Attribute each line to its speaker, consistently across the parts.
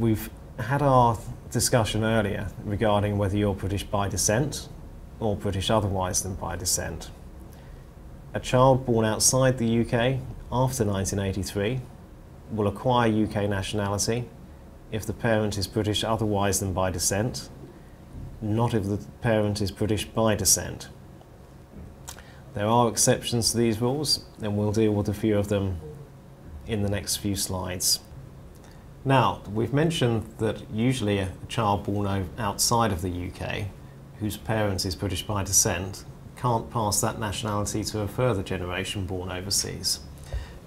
Speaker 1: we've had our discussion earlier regarding whether you're British by descent or British otherwise than by descent. A child born outside the UK after 1983 will acquire UK nationality if the parent is British otherwise than by descent, not if the parent is British by descent. There are exceptions to these rules, and we'll deal with a few of them in the next few slides. Now, we've mentioned that usually a child born outside of the UK, whose parent is British by descent, can't pass that nationality to a further generation born overseas.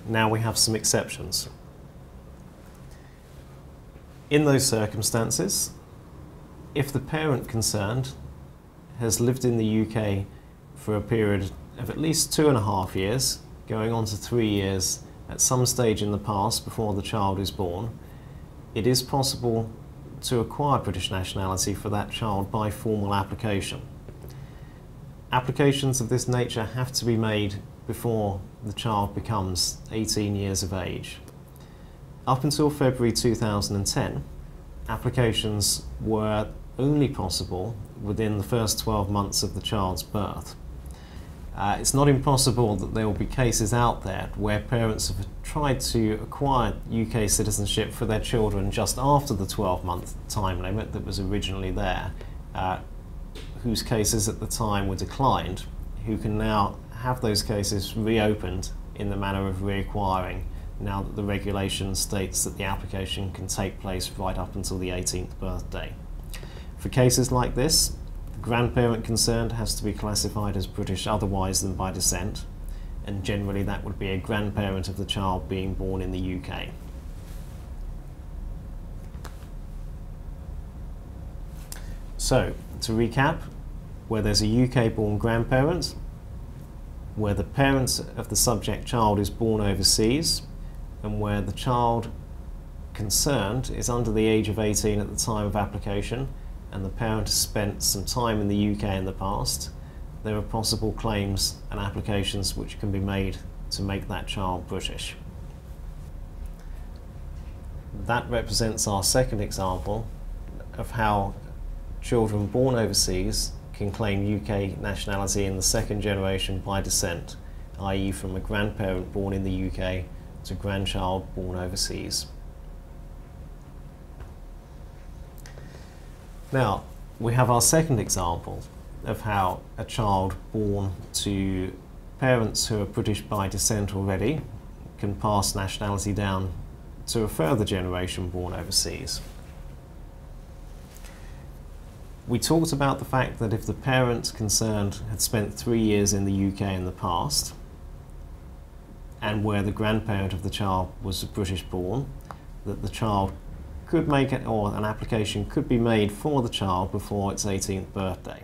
Speaker 1: Now we have some exceptions. In those circumstances, if the parent concerned has lived in the UK for a period of at least two and a half years, going on to three years at some stage in the past before the child is born, it is possible to acquire British nationality for that child by formal application. Applications of this nature have to be made before the child becomes 18 years of age. Up until February 2010, applications were only possible within the first 12 months of the child's birth. Uh, it's not impossible that there will be cases out there where parents have tried to acquire UK citizenship for their children just after the 12 month time limit that was originally there, uh, whose cases at the time were declined, who can now have those cases reopened in the manner of reacquiring now that the regulation states that the application can take place right up until the 18th birthday. For cases like this, grandparent concerned has to be classified as British otherwise than by descent, and generally that would be a grandparent of the child being born in the UK. So, to recap, where there's a UK born grandparent, where the parents of the subject child is born overseas, and where the child concerned is under the age of 18 at the time of application, and the parent has spent some time in the UK in the past, there are possible claims and applications which can be made to make that child British. That represents our second example of how children born overseas can claim UK nationality in the second generation by descent, i.e. from a grandparent born in the UK to a grandchild born overseas. Now, we have our second example of how a child born to parents who are British by descent already can pass nationality down to a further generation born overseas. We talked about the fact that if the parent concerned had spent three years in the UK in the past, and where the grandparent of the child was British born, that the child could make it, or an application could be made for the child before its 18th birthday.